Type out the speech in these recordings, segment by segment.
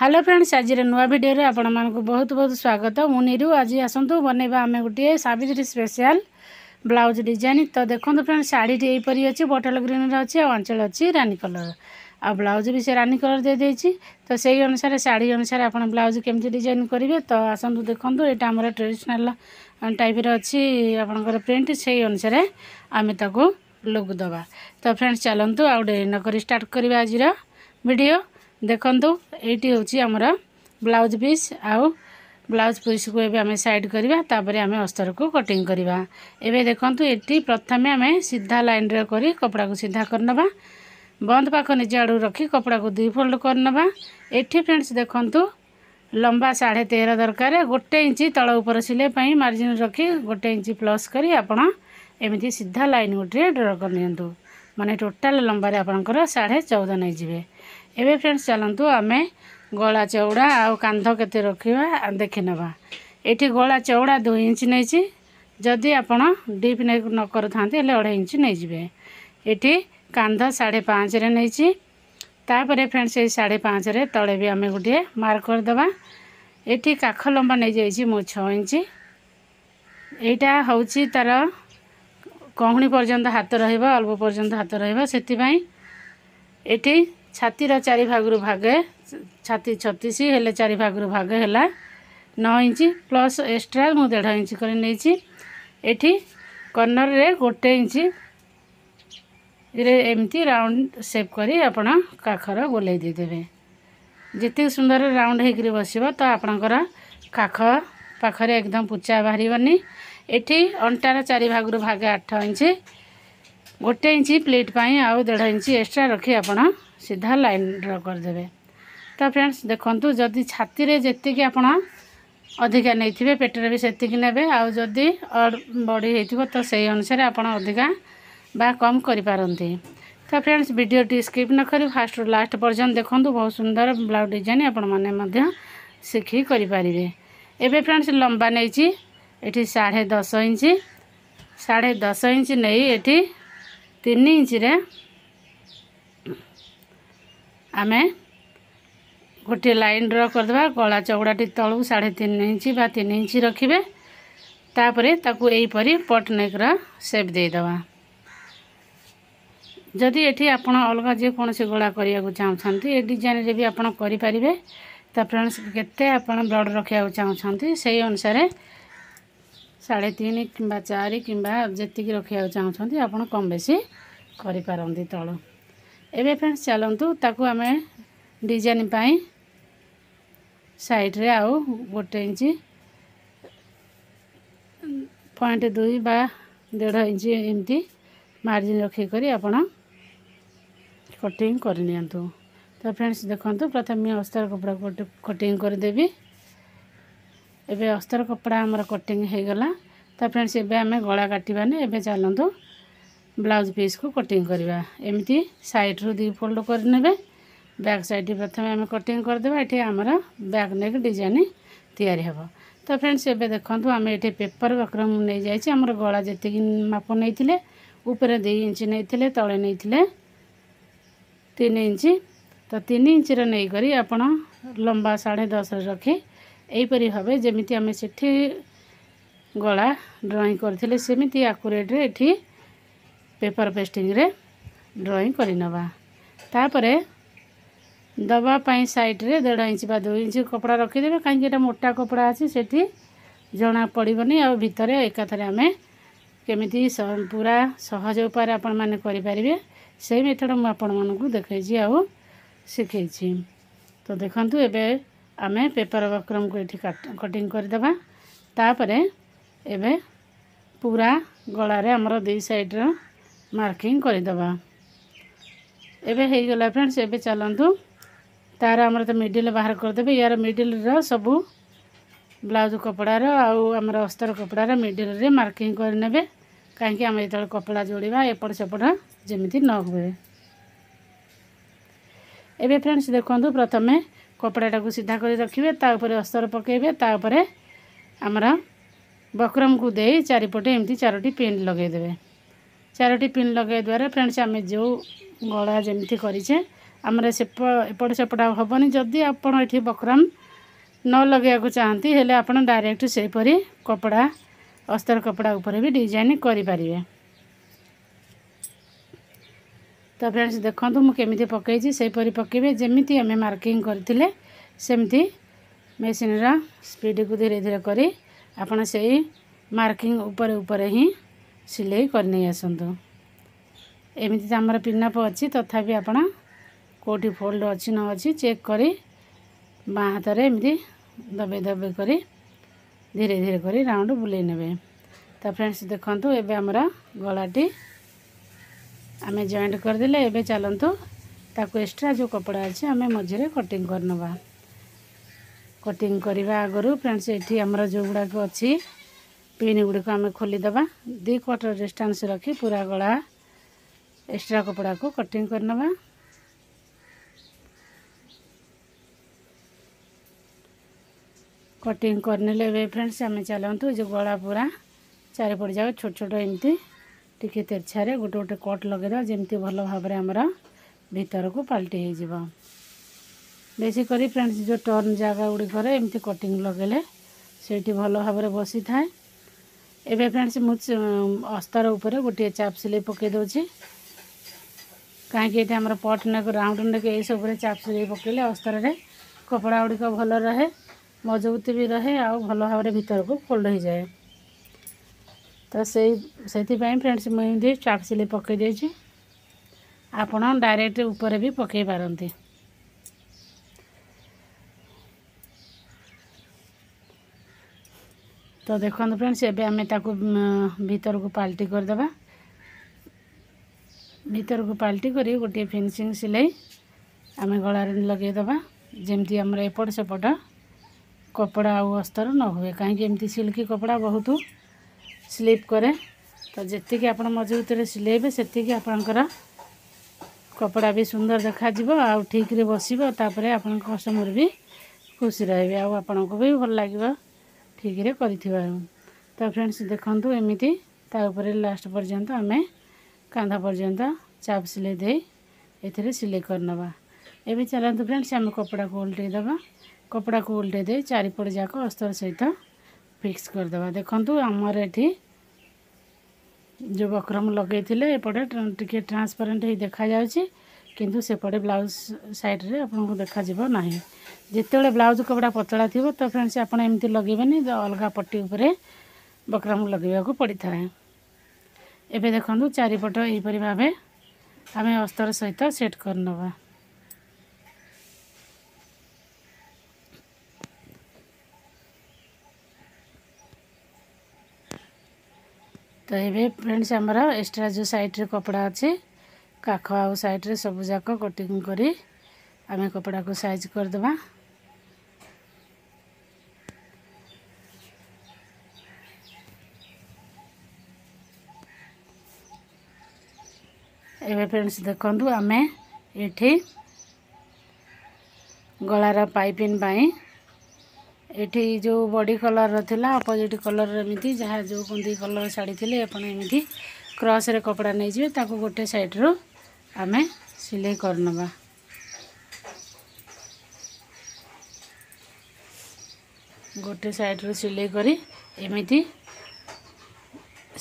hello friends ଆଜିର ନୂଆ ଭିଡ଼ିଓରେ ଆପଣମାନଙ୍କୁ ବହୁତ ବହୁତ ସ୍ୱାଗତ ମୁଁ ନିରୁ ଆଜି ଆସନ୍ତୁ ବନେଇବା ଆମେ ଗୋଟିଏ ସାବିତ୍ରୀ ସ୍ପେଶିଆଲ ବ୍ଲାଉଜ୍ ଡିଜାଇନ୍ ତ ଦେଖନ୍ତୁ ଫ୍ରେଣ୍ଡସ୍ ଶାଢ଼ୀଟି ଏହିପରି ଅଛି ବଟଲ ଗ୍ରୀନ୍ର ଅଛି ଆଉ ଅଞ୍ଚଳ ଅଛି ରାନୀ କଲର୍ ଆଉ ବ୍ଲାଉଜ୍ ବି ସେ ରାନୀ କଲର୍ ଦେଇଦେଇଛି ତ ସେଇ ଅନୁସାରେ ଶାଢ଼ୀ ଅନୁସାରେ ଆପଣ ବ୍ଲାଉଜ୍ କେମିତି ଡିଜାଇନ୍ କରିବେ ତ ଆସନ୍ତୁ ଦେଖନ୍ତୁ ଏଇଟା ଆମର ଟ୍ରେଡ଼ିସନାଲ୍ ଟାଇପ୍ର ଅଛି ଆପଣଙ୍କର ପ୍ରିଣ୍ଟ ସେଇ ଅନୁସାରେ ଆମେ ତାକୁ ଲୁକ୍ ଦେବା ତ ଫ୍ରେଣ୍ଡସ୍ ଚାଲନ୍ତୁ ଆଉ ଡେରି ନକରି ଷ୍ଟାର୍ଟ କରିବା ଆଜିର ଭିଡ଼ିଓ क ब्लाउज पीस आउ ब्लाउज पिस कुरा सइड गरेको को कटिङ एथमे सिधा लन कपडाको सिधा गरि नपा कपड़ा को दुई फोल्ड गरिन ए फ्रेंड्स देख्नु लम्बा साढे तेह्र दरक गोटे इन्च तल उप सिल मर्जिन रकि गोटे इन्च प्लस गरि आप एम सिधा लन गएर ड्र गरि टोटा लम्बारे आप साढे चौध नैजे ଏବେ ଫ୍ରେଣ୍ଡସ୍ ଚାଲନ୍ତୁ ଆମେ ଗଳା ଚଉଡ଼ା ଆଉ କାନ୍ଧ କେତେ ରଖିବା ଦେଖିନେବା ଏଠି ଗଳା ଚଉଡ଼ା ଦୁଇ ଇଞ୍ଚ ନେଇଛି ଯଦି ଆପଣ ଡିପ୍ ନ କରିଥାନ୍ତି ହେଲେ ଅଢ଼େଇ ଇଞ୍ଚ ନେଇଯିବେ ଏଠି କାନ୍ଧ ସାଢ଼େ ପାଞ୍ଚରେ ନେଇଛି ତାପରେ ଫ୍ରେଣ୍ଡସ୍ ଏଇ ସାଢ଼େ ପାଞ୍ଚରେ ତଳେ ବି ଆମେ ଗୋଟିଏ ମାର୍କ କରିଦେବା ଏଠି କାଖ ଲମ୍ବା ନେଇଯାଇଛି ମୁଁ ଛଅ ଇଞ୍ଚ ଏଇଟା ହେଉଛି ତା'ର କହୁଣି ପର୍ଯ୍ୟନ୍ତ ହାତ ରହିବ ଅଳ୍ପ ପର୍ଯ୍ୟନ୍ତ ହାତ ରହିବ ସେଥିପାଇଁ ଏଠି ଛାତିର ଚାରି ଭାଗରୁ ଭାଗେ ଛାତି ଛତିଶ ହେଲେ ଚାରି ଭାଗରୁ ଭାଗେ ହେଲା ନଅ ଇଞ୍ଚ ପ୍ଲସ୍ ଏକ୍ସଟ୍ରା ମୁଁ ଦେଢ଼ ଇଞ୍ଚ କରି ନେଇଛି ଏଠି କର୍ଣ୍ଣର୍ରେ ଗୋଟେ ଇଞ୍ଚରେ ଏମିତି ରାଉଣ୍ଡ ସେପ୍ କରି ଆପଣ କାଖର ବୋଲେଇ ଦେଇଦେବେ ଯେତିକି ସୁନ୍ଦର ରାଉଣ୍ଡ ହେଇକରି ବସିବ ତ ଆପଣଙ୍କର କାଖ ପାଖରେ ଏକଦମ୍ ପୁଚା ବାହାରିବନି ଏଠି ଅଣ୍ଟାର ଚାରି ଭାଗରୁ ଭାଗେ ଆଠ ଇଞ୍ଚ ଗୋଟେ ଇଞ୍ଚ ପ୍ଲେଟ୍ ପାଇଁ ଆଉ ଦେଢ଼ ଇଞ୍ଚ ଏକ୍ସଟ୍ରା ରଖି ଆପଣ ସିଧା ଲାଇନ୍ ଡ୍ର କରିଦେବେ ତ ଫ୍ରେଣ୍ଡସ୍ ଦେଖନ୍ତୁ ଯଦି ଛାତିରେ ଯେତିକି ଆପଣ ଅଧିକା ନେଇଥିବେ ପେଟରେ ବି ସେତିକି ନେବେ ଆଉ ଯଦି ବଡ଼ି ହେଇଥିବ ତ ସେଇ ଅନୁସାରେ ଆପଣ ଅଧିକା ବା କମ୍ କରିପାରନ୍ତି ତ ଫ୍ରେଣ୍ଡସ୍ ଭିଡ଼ିଓଟି ସ୍କିପ୍ ନକରି ଫାଷ୍ଟରୁ ଲାଷ୍ଟ ପର୍ଯ୍ୟନ୍ତ ଦେଖନ୍ତୁ ବହୁତ ସୁନ୍ଦର ବ୍ଲାଉଜ୍ ଡିଜାଇନ୍ ଆପଣମାନେ ମଧ୍ୟ ଶିଖି କରିପାରିବେ ଏବେ ଫ୍ରେଣ୍ଡସ୍ ଲମ୍ବା ନେଇଛି ଏଠି ସାଢ଼େ ଦଶ ଇଞ୍ଚ ସାଢ଼େ ଦଶ ଇଞ୍ଚ ନେଇ ଏଠି च रे आमे गए लाइन ड्र गरिदे गला चौडाटी तल साढे तिन इन्च बान इन्च रकट नेक र सेप दिदी एउटा अलग जे कसरी गलाउँछ डिजाइन जुन फ्रेंड्स केते ब्लड रु चाहन्छ सही अनुसार ସାଢ଼େ ତିନି କିମ୍ବା ଚାରି କିମ୍ବା ଯେତିକି ରଖିବାକୁ ଚାହୁଁଛନ୍ତି ଆପଣ କମ୍ ବେଶୀ କରିପାରନ୍ତି ତଳୁ ଏବେ ଫ୍ରେଣ୍ଡସ୍ ଚାଲନ୍ତୁ ତାକୁ ଆମେ ଡିଜାଇନ୍ ପାଇଁ ସାଇଡ଼୍ରେ ଆଉ ଗୋଟେ ଇଞ୍ଚି ପଏଣ୍ଟ ଦୁଇ ବା ଦେଢ଼ ଇଞ୍ଚି ଏମିତି ମାର୍ଜିନ୍ ରଖିକରି ଆପଣ କଟିଂ କରିନିଅନ୍ତୁ ତ ଫ୍ରେଣ୍ଡସ୍ ଦେଖନ୍ତୁ ପ୍ରଥମେ ଅସ୍ତର କପଡ଼ାକୁ କଟିଂ କରିଦେବି ए अस्तर कपडा अब कटिङ हैगला फ्रेन्ड्स एम गला काट्वान चान्तु ब्लाउज पिस्कु कटिङको एमति सइड रु दुई फोल्ड गरिन ब्याक सइडि प्रथमे कटिङ गरिदेवा एम ब्याग नै डिजाइन तयारी हेर्नु फ्रेन्ड्स एक्कु अब एट पेपर वक्रम नै अब गला जति माप नै दुई इन्च नै तले नै तिन इन्च तिन इन्च र नै आप लम्बा साढे दस र ଏହିପରି ଭାବେ ଯେମିତି ଆମେ ସେଠି ଗଳା ଡ୍ରଇଂ କରିଥିଲେ ସେମିତି ଆକୁରେଟ୍ରେ ଏଠି ପେପର୍ ପେଷ୍ଟିଂରେ ଡ୍ରଇଂ କରିନେବା ତାପରେ ଦେବା ପାଇଁ ସାଇଡ଼୍ରେ ଦେଢ଼ ଇଞ୍ଚ ବା ଦୁଇ ଇଞ୍ଚ କପଡ଼ା ରଖିଦେବେ କାହିଁକି ଏଇଟା ମୋଟା କପଡ଼ା ଅଛି ସେଠି ଜଣା ପଡ଼ିବନି ଆଉ ଭିତରେ ଏକାଥରେ ଆମେ କେମିତି ପୁରା ସହଜ ଉପାୟରେ ଆପଣମାନେ କରିପାରିବେ ସେଇ ମେଥଡ଼ ମୁଁ ଆପଣମାନଙ୍କୁ ଦେଖେଇଛି ଆଉ ଶିଖେଇଛି ତ ଦେଖନ୍ତୁ ଏବେ ଆମେ ପେପର ବକ୍ରମକୁ ଏଠି କଟିଂ କରିଦେବା ତାପରେ ଏବେ ପୁରା ଗଳାରେ ଆମର ଦୁଇ ସାଇଡ଼୍ର ମାର୍କିଂ କରିଦେବା ଏବେ ହେଇଗଲା ଫ୍ରେଣ୍ଡସ୍ ଏବେ ଚାଲନ୍ତୁ ତା'ର ଆମର ତ ମିଡ଼ିଲ୍ ବାହାର କରିଦେବେ ୟାର ମିଡ଼ିଲ୍ର ସବୁ ବ୍ଲାଉଜ୍ କପଡ଼ାର ଆଉ ଆମର ଅସ୍ତର କପଡ଼ାର ମିଡ଼ିଲ୍ରେ ମାର୍କିଂ କରିନେବେ କାହିଁକି ଆମେ ଯେତେବେଳେ କପଡ଼ା ଯୋଡ଼ିବା ଏପଟ ସେପଟ ଯେମିତି ନ ହୁଏ ଏବେ ଫ୍ରେଣ୍ଡସ୍ ଦେଖନ୍ତୁ ପ୍ରଥମେ कपडाटाको सिधाकरी रकर पके बकरम को दे चारिपटे एमि चारोट पेन्ट चारोटी पिन पेन्ट लगैद्वारा फ्रेंड्स आमे जो गला जम गरिछे आम एपट सपटनी जति आउँछ यहाँ डायरेक्ट नलगढी कपडा अस्तर कपडा भी डिजाइन गरिपारे ତ ଫ୍ରେଣ୍ଡସ୍ ଦେଖନ୍ତୁ ମୁଁ କେମିତି ପକେଇଛି ସେହିପରି ପକେଇବେ ଯେମିତି ଆମେ ମାର୍କିଂ କରିଥିଲେ ସେମିତି ମେସିନ୍ର ସ୍ପିଡ଼କୁ ଧୀରେ ଧୀରେ କରି ଆପଣ ସେଇ ମାର୍କିଂ ଉପରେ ଉପରେ ହିଁ ସିଲେଇ କରିନେଇ ଆସନ୍ତୁ ଏମିତି ତ ଆମର ପିନ୍ଅପ୍ ଅଛି ତଥାପି ଆପଣ କେଉଁଠି ଫୋଲ୍ଡ ଅଛି ନ ଅଛି ଚେକ୍ କରି ବାଁ ହାତରେ ଏମିତି ଦବେଇ ଦବେଇ କରି ଧୀରେ ଧୀରେ କରି ରାଉଣ୍ଡ ବୁଲେଇ ନେବେ ତ ଫ୍ରେଣ୍ଡସ୍ ଦେଖନ୍ତୁ ଏବେ ଆମର ଗଳାଟି आमे जेन्ट ताको एक्सट्रा जो कपडा अहिले आमे जो कटिङ गरिन कटिङको आगरू फ्रेन्डस एम्र जोगुडि खोली खोलिदेवा दुई क्वार्टर डिस्टेंस रकि पूरा गला एक्सट्रा कपडा कुटिङ गरिन कटिङ फ्रेंड्स फ्रेन्डस आमे जो गा पूरा चारिपडिजाक छोट छोटो एमि टी तेरछा गोटे गोटे कट लगेद जमी भल भाव भर को पाल्टी बेसिक फ्रेंड्स जो टर्न जगह गुड़क एम कटिंग लगे से भल भाव बसी थाए एवं फ्रेंड्स मुझे अस्तर उपर गोटे चाप सिलई पकईदे कहीं आम पट ना राउंड ना कि सब चाप सिलई पक अस्तर में कपड़ा गुड़िक भल रहे मजबूत भी रहे आल भाव भितर को फोल्ड हो जाए ତ ସେଇ ସେଥିପାଇଁ ଫ୍ରେଣ୍ଡସ୍ ମୁଁ ଏମିତି ଚାକ୍ ସିଲେଇ ପକାଇ ଦେଇଛି ଆପଣ ଡାଇରେକ୍ଟ ଉପରେ ବି ପକାଇ ପାରନ୍ତି ତ ଦେଖନ୍ତୁ ଫ୍ରେଣ୍ଡସ୍ ଏବେ ଆମେ ତାକୁ ଭିତରକୁ ପାଲଟି କରିଦେବା ଭିତରକୁ ପାଲଟି କରି ଗୋଟିଏ ଫିନିସିଂ ସିଲେଇ ଆମେ ଗଳାରେ ଲଗାଇଦେବା ଯେମିତି ଆମର ଏପଟ ସେପଟ କପଡ଼ା ଆଉ ଅସ୍ତର ନ ହୁଏ କାହିଁକି ଏମିତି ସିଲ୍କି କପଡ଼ା ବହୁତ ସ୍ଲିପ୍ କରେ ତ ଯେତିକି ଆପଣ ମଜବୁତରେ ସିଲେଇବେ ସେତିକି ଆପଣଙ୍କର କପଡ଼ା ବି ସୁନ୍ଦର ଦେଖାଯିବ ଆଉ ଠିକ୍ରେ ବସିବ ତାପରେ ଆପଣଙ୍କ କଷ୍ଟମର୍ ବି ଖୁସି ରହିବେ ଆଉ ଆପଣଙ୍କୁ ବି ଭଲ ଲାଗିବ ଠିକ୍ରେ କରିଥିବାରୁ ତ ଫ୍ରେଣ୍ଡସ୍ ଦେଖନ୍ତୁ ଏମିତି ତା ଉପରେ ଲାଷ୍ଟ ପର୍ଯ୍ୟନ୍ତ ଆମେ କାନ୍ଧ ପର୍ଯ୍ୟନ୍ତ ଚାପ୍ ସିଲେଇ ଦେଇ ଏଥିରେ ସିଲେଇ କରିନେବା ଏବେ ଚାଲନ୍ତୁ ଫ୍ରେଣ୍ଡସ୍ ଆମେ କପଡ଼ାକୁ ଓଲଟେଇ ଦେବା କପଡ଼ାକୁ ଓଲଟେଇ ଦେଇ ଚାରିପଟ ଯାକ ଅସ୍ତର ସହିତ फिक्स गरिदवा देखि आमर जो बक्रम लगाइपे टे ट्रान्सपारान्टा जाऊँ किन सपटे ब्लाउज सइड्रे आँ जति ब्लाउज कपडा पतला थियो त फ्रेन्डस आए अलगा पट्टि बक्रम लगैवा पडिथाए एटे आमे अस्त्रेट गरिन ତ ଏବେ ଫ୍ରେଣ୍ଡସ୍ ଆମର ଏକ୍ସଟ୍ରା ଯେଉଁ ସାଇଡ଼୍ରେ କପଡ଼ା ଅଛି କାଖ ଆଉ ସାଇଡ଼୍ରେ ସବୁଯାକ କଟିଂ କରି ଆମେ କପଡ଼ାକୁ ସାଇଜ୍ କରିଦେବା ଏବେ ଫ୍ରେଣ୍ଡସ୍ ଦେଖନ୍ତୁ ଆମେ ଏଠି ଗଳାର ପାଇପିଂ ପାଇଁ ଏଠି ଯେଉଁ ବଡ଼ି କଲର୍ର ଥିଲା ଅପୋଜିଟ୍ କଲର୍ ଏମିତି ଯାହା ଯେଉଁ କୁନ୍ଦି କଲର୍ ଶାଢ଼ୀ ଥିଲେ ଆପଣ ଏମିତି କ୍ରସ୍ରେ କପଡ଼ା ନେଇଯିବେ ତାକୁ ଗୋଟେ ସାଇଡ଼୍ରୁ ଆମେ ସିଲେଇ କରିନେବା ଗୋଟେ ସାଇଡ଼୍ରୁ ସିଲେଇ କରି ଏମିତି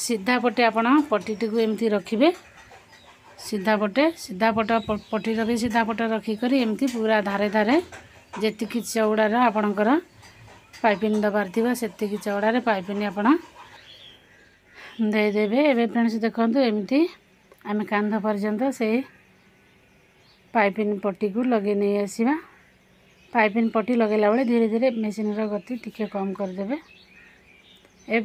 ସିଧାପଟେ ଆପଣ ପଟିଟିକୁ ଏମିତି ରଖିବେ ସିଧାପଟେ ସିଧାପଟ ପଟିଟା ବି ସିଧାପଟ ରଖିକରି ଏମିତି ପୁରା ଧାରେ ଧାରେ ଯେତିକି ଚଉଡ଼ାର ଆପଣଙ୍କର पाइप दबार त्यतिकि चौडा पाइप आपे एन्ड्स देखि एम आमे कन्ध पर्यन्तपिङ पटिको लगिने आसि पाइपिन पटि लगैला लगे धिरे धीरे मेसिन र गति टिकै कम गरिदे ए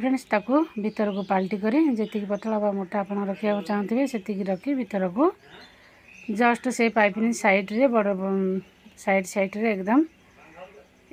फ्रेन्डस्ता भित्र पाल्टि जतिक पतला मोटा आउँथ्यो त्यतिकि रकि को जस्ट सइपि सइड्रे बड सइड सइड्रे एकदम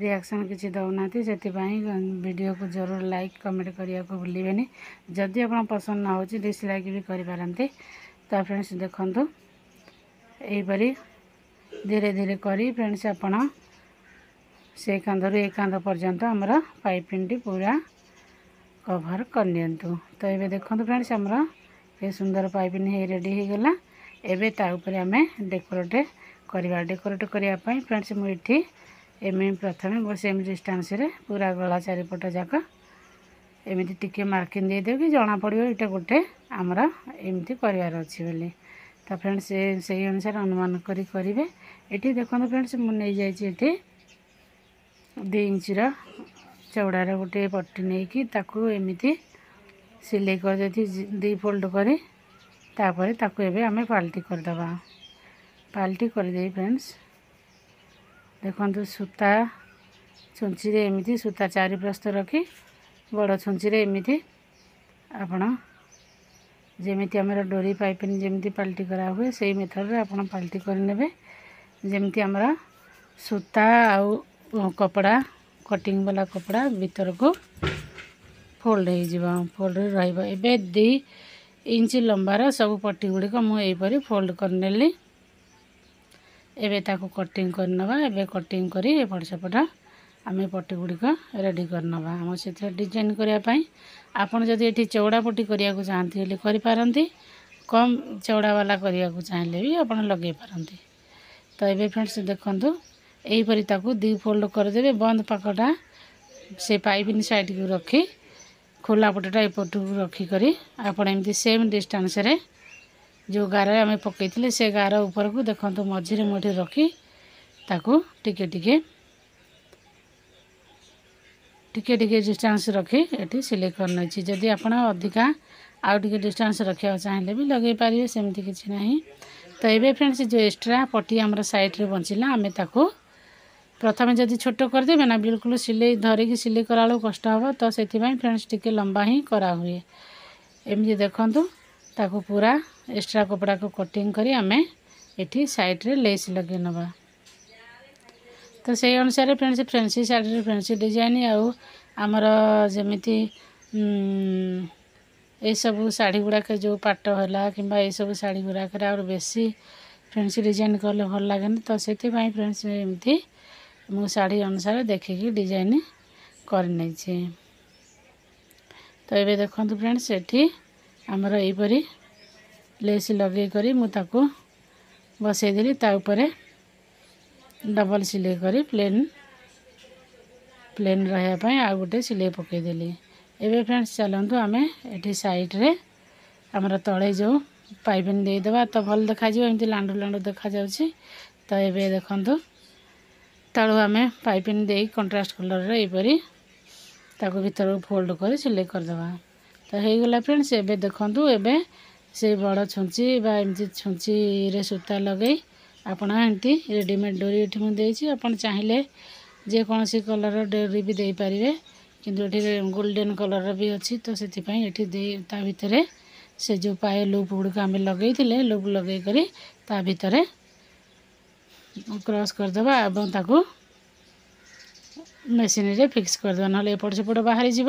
रियाक्सन कि देउन सिप भिडियो जरुरी लक कमेन्ट गरेको भुलबेन जति आउन पसन्द नहोस् डिसलैक त फ्रेन्डस् देखु यहीपरि धीरे धीर फ्रेन्डस् आप पर्यपिङटी पूरा कभर गरि फ्रेन्डस् आम सुन्दर पहिपिन् है रेडीगला एउटा आम डेकरेट गरेको डेकोरेट गरेको फ्रेंड्स म ଏମିତି ପ୍ରଥମେ ସେମ୍ ଡିଷ୍ଟାନ୍ସରେ ପୁରା ଗଳା ଚାରିପଟ ଯାକ ଏମିତି ଟିକିଏ ମାର୍କିଂ ଦେଇଦେବି କି ଜଣାପଡ଼ିବ ଏଇଟା ଗୋଟେ ଆମର ଏମିତି କରିବାର ଅଛି ବୋଲି ତ ଫ୍ରେଣ୍ଡ ସେ ସେଇ ଅନୁସାରେ ଅନୁମାନ କରି କରିବେ ଏଠି ଦେଖନ୍ତୁ ଫ୍ରେଣ୍ଡସ୍ ମୁଁ ନେଇଯାଇଛି ଏଠି ଦୁଇ ଇଞ୍ଚର ଚଉଡ଼ାର ଗୋଟେ ପଟି ନେଇକି ତାକୁ ଏମିତି ସିଲେଇ କରିଦେଇଛି ଦୁଇ ଫୋଲ୍ଡ କରି ତାପରେ ତାକୁ ଏବେ ଆମେ ପାଲ୍ଟି କରିଦେବା ପାଲ୍ଟି କରିଦେଇ ଫ୍ରେଣ୍ଡସ୍ देख्नु सूता छुचि एमि सूता चारि प्रस्त र बड छु एमि आमि डोरी पाइप जेमि पाए सही मेथड आलट्टि जेमिम सूता आउडा कटिङवाला कपडा भरको फोल्ड होइन फोल्ड र ए इन्च लम्बार सबै पट्टिगुडिको म एपरि फोल्ड गरिनली एबे कटिंग करी ए कटिङ कि एपट सेपट गुडी का रेडी नाम डिजाइन आपण जदि एठी चौडा पटि चाहँदै पार कम चौडावाला चाहिँ आगै पारे तेन्डस देखु यहीपरि तपाईँको दुई फोल्ड गरिदे बन्द पाखटा सेपिन सइडको रि खोलापटेटा करी आपण आपि सेम रे ଯେଉଁ ଗାରରେ ଆମେ ପକାଇଥିଲେ ସେ ଗାର ଉପରକୁ ଦେଖନ୍ତୁ ମଝିରେ ମୁଁ ଏଠି ରଖି ତାକୁ ଟିକେ ଟିକେ ଟିକେ ଟିକେ ଡିଷ୍ଟାନ୍ସ ରଖି ଏଠି ସିଲେଇ କରିନେଇଛି ଯଦି ଆପଣ ଅଧିକା ଆଉ ଟିକେ ଡିଷ୍ଟାନ୍ସ ରଖିବାକୁ ଚାହିଁଲେ ବି ଲଗାଇ ପାରିବେ ସେମିତି କିଛି ନାହିଁ ତ ଏବେ ଫ୍ରେଣ୍ଡସ୍ ଯେଉଁ ଏକ୍ସଟ୍ରା ପଟି ଆମର ସାଇଡ଼୍ରେ ବଞ୍ଚିଲା ଆମେ ତାକୁ ପ୍ରଥମେ ଯଦି ଛୋଟ କରିଦେବେ ନା ବିଲକୁଲ ସିଲେଇ ଧରିକି ସିଲେଇ କଲାବେଳକୁ କଷ୍ଟ ହେବ ତ ସେଥିପାଇଁ ଫ୍ରେଣ୍ଡସ୍ ଟିକେ ଲମ୍ବା ହିଁ କରାହୁଏ ଏମିତି ଦେଖନ୍ତୁ ତାକୁ ପୁରା ଏକ୍ସଟ୍ରା କପଡ଼ାକୁ କଟିଂ କରି ଆମେ ଏଠି ସାଇଡ଼୍ରେ ଲେସ୍ ଲଗାଇ ନେବା ତ ସେଇ ଅନୁସାରେ ଫ୍ରେଣ୍ଡସ୍ ଫ୍ରେନ୍ସି ଶାଢ଼ୀରେ ଫ୍ରେନ୍ସି ଡିଜାଇନ୍ ଆଉ ଆମର ଯେମିତି ଏଇସବୁ ଶାଢ଼ୀ ଗୁଡ଼ାକ ଯେଉଁ ପାଟ ହେଲା କିମ୍ବା ଏଇସବୁ ଶାଢ଼ୀ ଗୁଡ଼ାକରେ ଆହୁରି ବେଶୀ ଫ୍ରେନ୍ସି ଡିଜାଇନ୍ କଲେ ଭଲ ଲାଗେନି ତ ସେଥିପାଇଁ ଫ୍ରେଣ୍ଡସ୍ ଏମିତି ମୁଁ ଶାଢ଼ୀ ଅନୁସାରେ ଦେଖିକି ଡିଜାଇନ୍ କରିନେଇଛି ତ ଏବେ ଦେଖନ୍ତୁ ଫ୍ରେଣ୍ଡସ୍ ଏଠି ଆମର ଏହିପରି ଲେସ୍ ଲଗେଇ କରି ମୁଁ ତାକୁ ବସେଇଦେଲି ତା ଉପରେ ଡବଲ୍ ସିଲେଇ କରି ପ୍ଲେନ୍ ପ୍ଲେନ୍ ରହିବା ପାଇଁ ଆଉ ଗୋଟେ ସିଲେଇ ପକାଇଦେଲି ଏବେ ଫ୍ରେଣ୍ଡସ୍ ଚାଲନ୍ତୁ ଆମେ ଏଠି ସାଇଡ଼୍ରେ ଆମର ତଳେ ଯେଉଁ ପାଇପିନ୍ ଦେଇଦେବା ତ ଭଲ ଦେଖାଯିବ ଏମିତି ଲାଣ୍ଡୁ ଲାଣ୍ଡୁ ଦେଖାଯାଉଛି ତ ଏବେ ଦେଖନ୍ତୁ ତଳୁ ଆମେ ପାଇପିନ୍ ଦେଇ କଣ୍ଟ୍ରାଷ୍ଟ କଲର୍ର ଏହିପରି ତାକୁ ଭିତରକୁ ଫୋଲ୍ଡ କରି ସିଲେଇ କରିଦେବା ତ ହେଇଗଲା ଫ୍ରେଣ୍ଡସ୍ ଏବେ ଦେଖନ୍ତୁ ଏବେ ସେ ବଡ଼ ଛୁଞ୍ଚି ବା ଏମିତି ଛୁଞ୍ଚିରେ ସୂତା ଲଗାଇ ଆପଣ ଏମିତି ରେଡ଼ିମେଡ଼୍ ଡୋରି ଏଠି ମୁଁ ଦେଇଛି ଆପଣ ଚାହିଁଲେ ଯେକୌଣସି କଲର୍ର ଡୋରି ବି ଦେଇପାରିବେ କିନ୍ତୁ ଏଠି ଗୋଲ୍ଡେନ୍ କଲର୍ର ବି ଅଛି ତ ସେଥିପାଇଁ ଏଠି ଦେଇ ତା ଭିତରେ ସେ ଯେଉଁ ପାଏ ଲୁପ୍ ଗୁଡ଼ିକ ଆମେ ଲଗାଇଥିଲେ ଲୁପ୍ ଲଗାଇ କରି ତା ଭିତରେ କ୍ରସ୍ କରିଦେବା ଏବଂ ତାକୁ ମେସିନ୍ରେ ଫିକ୍ସ କରିଦେବା ନହେଲେ ଏପଟ ସେପଟ ବାହାରିଯିବ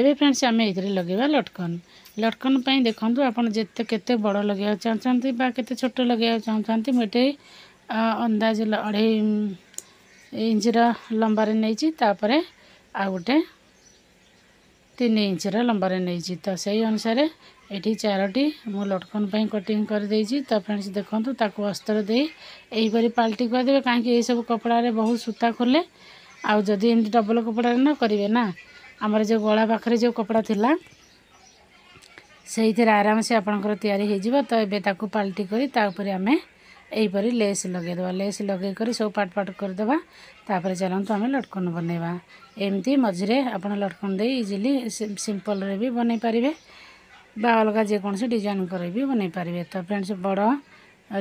ଏବେ ଫ୍ରେଣ୍ଡସ୍ ଆମେ ଏଇଥିରେ ଲଗାଇବା ଲଟକନ୍ ଲଟକନ୍ ପାଇଁ ଦେଖନ୍ତୁ ଆପଣ ଯେତେ କେତେ ବଡ଼ ଲଗାଇବାକୁ ଚାହୁଁଛନ୍ତି ବା କେତେ ଛୋଟ ଲଗାଇବାକୁ ଚାହୁଁଛନ୍ତି ମୁଁ ଏଠି ଅନ୍ଦାଜ ଅଢ଼େଇ ଇଞ୍ଚର ଲମ୍ବାରେ ନେଇଛି ତାପରେ ଆଉ ଗୋଟେ ତିନି ଇଞ୍ଚର ଲମ୍ବାରେ ନେଇଛି ତ ସେଇ ଅନୁସାରେ ଏଠି ଚାରୋଟି ମୁଁ ଲଟକନ୍ ପାଇଁ କଟିଂ କରିଦେଇଛି ତ ଫ୍ରେଣ୍ଡସ୍ ଦେଖନ୍ତୁ ତାକୁ ଅସ୍ତ୍ର ଦେଇ ଏହିପରି ପାଲଟି କରିଦେବେ କାହିଁକି ଏହିସବୁ କପଡ଼ାରେ ବହୁତ ସୂତା ଖୋଲେ ଆଉ ଯଦି ଏମିତି ଡବଲ କପଡ଼ାରେ ନ କରିବେ ନା ଆମର ଯେଉଁ ଗଳା ପାଖରେ ଯେଉଁ କପଡ଼ା ଥିଲା ସେଇଥିରେ ଆରାମସେ ଆପଣଙ୍କର ତିଆରି ହେଇଯିବ ତ ଏବେ ତାକୁ ପାଲଟି କରି ତା ଉପରେ ଆମେ ଏହିପରି ଲେସ୍ ଲଗାଇଦେବା ଲେସ୍ ଲଗାଇ କରି ସବୁ ପାଟ ପାଟ କରିଦେବା ତାପରେ ଚାଲନ୍ତୁ ଆମେ ଲଟକନ ବନେଇବା ଏମିତି ମଝିରେ ଆପଣ ଲଟକନ ଦେଇ ଇଜିଲି ସିମ୍ପଲ୍ରେ ବି ବନେଇ ପାରିବେ ବା ଅଲଗା ଯେକୌଣସି ଡିଜାଇନ୍ କରି ବି ବନେଇ ପାରିବେ ତ ଫ୍ରେଣ୍ଡସ୍ ବଡ଼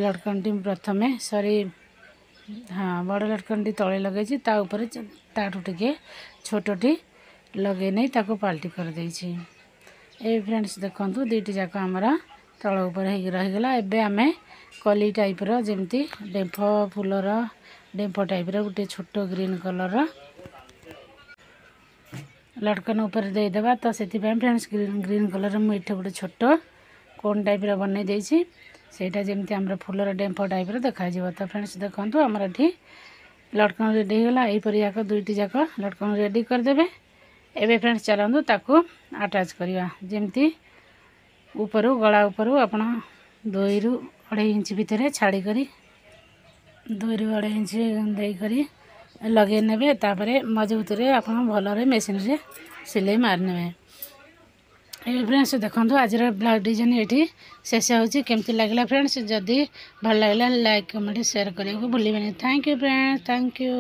ଲଟକନଟି ପ୍ରଥମେ ସରି ହଁ ବଡ଼ ଲଟକଣଟି ତଳେ ଲଗାଇଛି ତା ଉପରେ ତାଠୁ ଟିକେ ଛୋଟଟି ଲଗାଇ ନେଇ ତାକୁ ପାଲଟି କରିଦେଇଛି ଏବେ ଫ୍ରେଣ୍ଡସ୍ ଦେଖନ୍ତୁ ଦୁଇଟି ଯାକ ଆମର ତଳ ଉପରେ ହେଇକି ରହିଗଲା ଏବେ ଆମେ କଲି ଟାଇପ୍ର ଯେମିତି ଡେମ୍ଫ ଫୁଲର ଡେମ୍ଫ ଟାଇପ୍ର ଗୋଟେ ଛୋଟ ଗ୍ରୀନ୍ କଲର୍ର ଲଟକନ ଉପରେ ଦେଇଦେବା ତ ସେଥିପାଇଁ ଫ୍ରେଣ୍ଡସ୍ ଗ୍ରୀନ୍ ଗ୍ରୀନ୍ କଲର୍ର ମୁଁ ଏଠି ଗୋଟେ ଛୋଟ କୋନ୍ ଟାଇପ୍ର ବନେଇ ଦେଇଛି ସେଇଟା ଯେମିତି ଆମର ଫୁଲର ଡେମ୍ଫ ଟାଇପ୍ର ଦେଖାଯିବ ତ ଫ୍ରେଣ୍ଡସ୍ ଦେଖନ୍ତୁ ଆମର ଏଠି ଲଟକଣ ରେଡ଼ି ହେଇଗଲା ଏହିପରି ଯାକ ଦୁଇଟି ଯାକ ଲଟକଣ ରେଡ଼ି କରିଦେବେ ଏବେ ଫ୍ରେଣ୍ଡସ୍ ଚାଲନ୍ତୁ ତାକୁ ଆଟାଚ୍ କରିବା ଯେମିତି ଉପରୁ ଗଳା ଉପରୁ ଆପଣ ଦୁଇରୁ ଅଢ଼େଇ ଇଞ୍ଚ ଭିତରେ ଛାଡ଼ିକରି ଦୁଇରୁ ଅଢ଼େଇ ଇଞ୍ଚ ଦେଇକରି ଲଗାଇ ନେବେ ତାପରେ ମଜବୁତରେ ଆପଣ ଭଲରେ ମେସିନ୍ରେ ସିଲେଇ ମାରିନେବେ এই ফ্রেন্ডস দেখুন আজর ব্লাউজ ডিজাইন এটি শেষ হচ্ছে কেমতি লাগলা ফ্রেন্ডস যদি ভাল লাগলা লাইক কমেন্ট সেয়ার করা ভুলবেনি thank you friends thank you